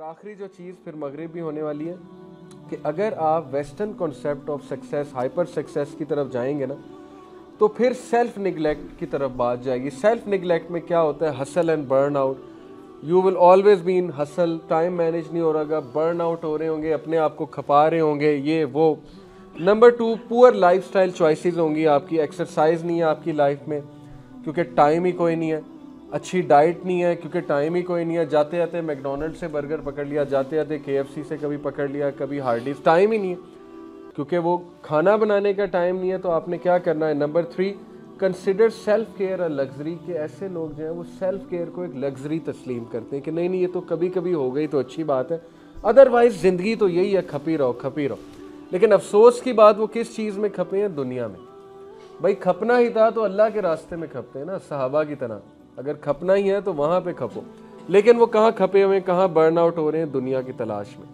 और आखिरी जो चीज़ फिर मगरब भी होने वाली है, कि अगर आप western concept of success hyper success की तरफ़ जाएँगे ना तो फिर सेल्फ निगलेक्ट की तरफ़ बात जाएगी। सेल्फ निगलेक्ट में क्या होता है? Hustle and burn out you will always been hustle time manage नहीं हो रहा बर्न आउट हो रहे होंगे, अपने आप को खपा रहे होंगे। ये, वो। Number two poor life style होंगी आपकी। एक्सरसाइज नहीं है आपकी लाइफ में, क्योंकि टाइम ही कोई नहीं है। अच्छी डाइट नहीं है, क्योंकि टाइम ही कोई नहीं है। जाते जाते मैकडोनल्ड से बर्गर पकड़ लिया, जाते जाते के से कभी पकड़ लिया, कभी हार्डीज टाइम ही नहीं है। क्योंकि वो खाना बनाने का टाइम नहीं है तो आपने क्या करना है? Number three consider self care a luxury के ऐसे लोग जो हैं, वो सेल्फ केयर को एक लग्जरी तस्लीम करते हैं कि नहीं नहीं, ये तो कभी कभी हो गई तो अच्छी बात है। अदरवाइज़ ज़िंदगी तो यही है, खपी रहो खपी रहो। लेकिन अफसोस की बात, वो किस चीज़ में खपे हैं? दुनिया में। भाई, खपना ही था तो अल्लाह के रास्ते में खपते हैं ना, सहाबा की तरह। अगर खपना ही है तो वहाँ पे खपो। लेकिन वो कहाँ खपे हुए, कहाँ बर्न आउट हो रहे हैं दुनिया की तलाश में।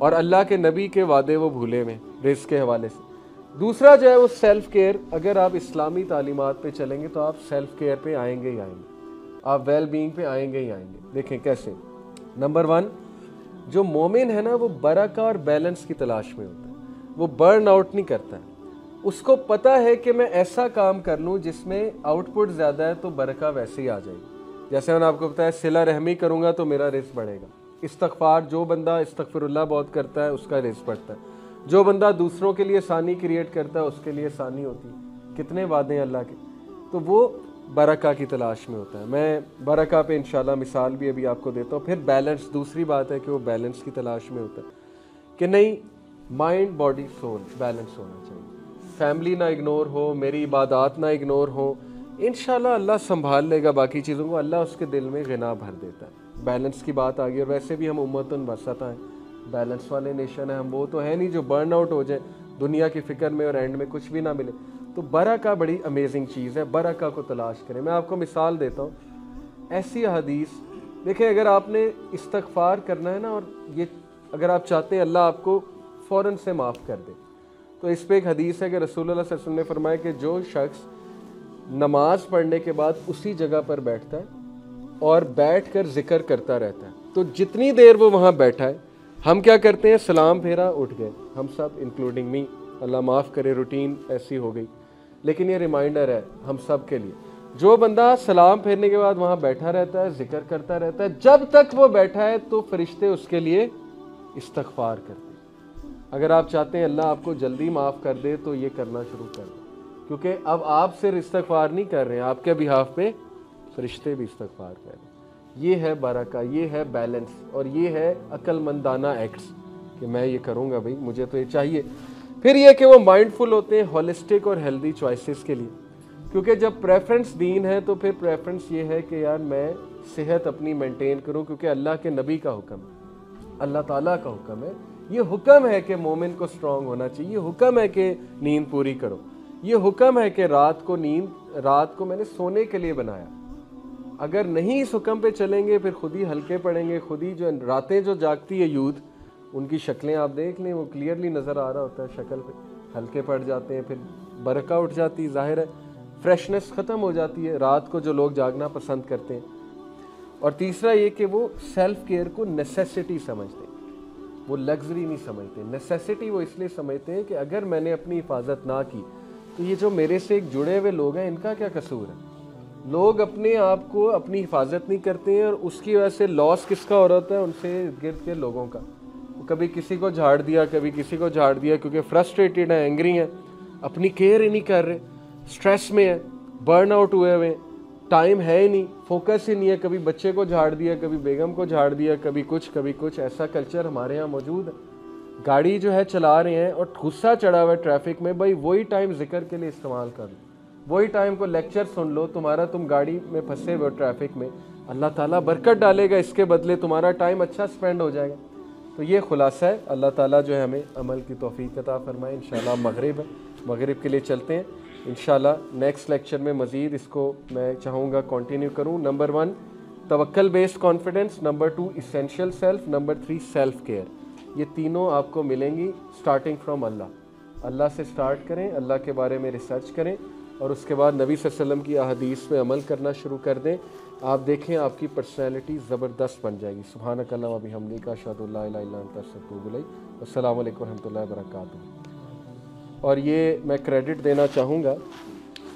और अल्लाह के नबी के वादे वो भूले हुए रिस्क के हवाले से। दूसरा जो है वो सेल्फ केयर अगर आप इस्लामी तालीमत पे चलेंगे तो आप सेल्फ केयर पे आएँगे ही आएँगे। आप वेल बींग पे आएँगे ही आएँगे। देखें कैसे। नंबर वन जो मोमिन है ना, वो बरका और बैलेंस की तलाश में होता है। वो बर्न आउट नहीं करता है। उसको पता है कि मैं ऐसा काम कर लूँ जिसमें आउटपुट ज़्यादा है तो बरका वैसे ही आ जाएगी। जैसे मैंने आपको बताया, सिला रहमी करूँगा तो मेरा रिस्क बढ़ेगा। इस्तफार जो बंदा इस्तफरल्ला बहुत करता है, उसका रिस्क बढ़ता है। जो बंदा दूसरों के लिए सानी क्रिएट करता है, उसके लिए सानी होती है। कितने वादे अल्लाह के। तो वो बरका की तलाश में होता है। मैं बरका पे इंशाल्लाह मिसाल भी अभी आपको देता हूँ। फिर बैलेंस दूसरी बात है कि वो बैलेंस की तलाश में होता है। कि नहीं माइंड बॉडी सोल बैलेंस होना चाहिए। फैमिली ना इग्नोर हो, मेरी इबादत ना इग्नोर हो इन अल्लाह संभाल लेगा बाकी चीज़ों को। अल्लाह उसके दिल में गना भर देता है। बैलेंस की बात आ गई और वैसे भी हम उम्मतन वसत हैं। बैलेंस वाले नेशन हैं हम, वो तो है नहीं जो बर्न आउट हो जाए, दुनिया की फ़िक्र में और एंड में कुछ भी ना मिले। तो बरा का बड़ी अमेजिंग चीज़ है बरा का को तलाश करें। मैं आपको मिसाल देता हूँ, ऐसी हदीस देखें अगर आपने इस्तफार करना है ना, और ये अगर आप चाहते हैं अल्लाह आपको फ़ौर से माफ़ कर दे तो इस पर एक हदीस है कि रसूल ने फरमाया कि जो शख्स नमाज़ पढ़ने के बाद उसी जगह पर बैठता है और बैठ कर ज़िक्र करता रहता है। तो जितनी देर वो वहाँ बैठा है, हम क्या करते हैं? सलाम फेरा उठ गए। हम सब इंक्लूडिंग मी अल्लाह माफ़ करे रूटीन ऐसी हो गई। लेकिन ये रिमाइंडर है, हम सब के लिए। जो बंदा सलाम फेरने के बाद वहाँ बैठा रहता है, ज़िक्र करता रहता है, जब तक वो बैठा है तो फरिश्ते उसके लिए इस्तफार करते अगर आप चाहते हैं अल्लाह आपको जल्दी माफ़ कर दे तो ये करना शुरू कर दो। क्योंकि अब आप सिर्फ़ इस्तफार नहीं कर रहे हैं, आपके बिहाफ पे फरिश्ते भी इस्तफार कर रहे हैं। ये है बरका, ये है बैलेंस और ये है अक्लमंदाना एक्ट्स कि मैं ये करूँगा भाई, मुझे तो ये चाहिए। फिर ये कि वो माइंडफुल होते हैं होलिस्टिक और हेल्दी चॉइसेस के लिए। क्योंकि जब प्रेफरेंस दीन है तो फिर प्रेफरेंस ये है कि यार मैं सेहत अपनी मेंटेन करूँ, क्योंकि अल्लाह के नबी का हुक्म है। अल्लाह ताला का हुक्म है ये हुक्म है कि मोमिन को स्ट्रांग होना चाहिए। हुक्म है कि नींद पूरी करो। ये हुक्म है कि रात को नींद, रात को मैंने सोने के लिए बनाया। अगर नहीं इस हुक्म पे चलेंगे, फिर खुद ही हल्के पड़ेंगे। खुद ही जो रातें जो जागती है यूथ उनकी शक्लें आप देख लें, वो क्लियरली नज़र आ रहा होता है शक्ल पे। हल्के पड़ जाते हैं, फिर बरका उठ जाती है, ज़ाहिर है फ्रेशनेस ख़त्म हो जाती है। रात को जो लोग जागना पसंद करते हैं। और तीसरा ये कि वो सेल्फ केयर को नेसेसिटी समझते हैं। वो लग्जरी नहीं समझते नेसेसिटी वो इसलिए समझते हैं कि अगर मैंने अपनी हिफाजत ना की तो ये जो मेरे से एक जुड़े हुए लोग हैं, इनका क्या कसूर है? लोग अपने आप को अपनी हिफाजत नहीं करते हैं और उसकी वजह से लॉस किसका हो रहा है? उनसे इर्द गिर्द के लोगों का। कभी किसी को झाड़ दिया, कभी किसी को झाड़ दिया, क्योंकि फ्रस्ट्रेटेड है एंग्री हैं, अपनी केयर ही नहीं कर रहे स्ट्रेस में है बर्न आउट हुए हुए टाइम है ही नहीं फोकस ही नहीं है। कभी बच्चे को झाड़ दिया, कभी बेगम को झाड़ दिया, कभी कुछ कभी कुछ। ऐसा कल्चर हमारे यहाँ मौजूद है। गाड़ी जो है चला रहे हैं और गुस्सा चढ़ा हुआ है ट्रैफ़िक में, भाई वही टाइम ज़िक्र के लिए इस्तेमाल कर लो वही टाइम को लेक्चर सुन लो, तुम्हारा तुम गाड़ी में फंसे हुए ट्रैफ़िक में। अल्लाह ताला बरकत डालेगा, इसके बदले तुम्हारा टाइम अच्छा स्पेंड हो जाएगा। तो ये खुलासा है। अल्लाह ताला जो है हमें अमल की तोफ़ी कता फरमाए। इन मगरब है। मगरब के लिए चलते हैं। इन नेक्स्ट लेक्चर में मज़ीद इसको मैं चाहूँगा कंटिन्यू करूँ। Number one तवक्ल based confidence number two essential self number three self care ये तीनों आपको मिलेंगी स्टार्टिंग फ्रॉम अल्लाह। अल्लाह से स्टार्ट करें, अल्लाह के बारे में रिसर्च करें और उसके बाद नबी वसल्लम की अहदीस में अमल करना शुरू कर दें। आप देखें आपकी पर्सनैलिटी ज़बरदस्त बन जाएगी। सुबहान कल्ला अभी हमदी का शादुल्लाबुल वरक और ये मैं क्रेडिट देना चाहूँगा।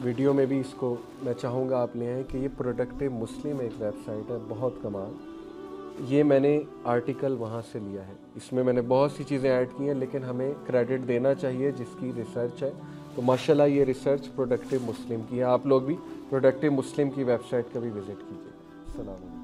वीडियो में भी इसको मैं चाहूँगा आप ले कि ये प्रोडक्टिव मुस्लिम एक वेबसाइट है, बहुत कमाल। ये मैंने आर्टिकल वहाँ से लिया है। इसमें मैंने बहुत सी चीज़ें ऐड की हैं, लेकिन हमें क्रेडिट देना चाहिए जिसकी रिसर्च है। तो माशाल्लाह ये रिसर्च प्रोडक्टिव मुस्लिम की है। आप लोग भी प्रोडक्टिव मुस्लिम की वेबसाइट का भी विज़िट कीजिए। सलाम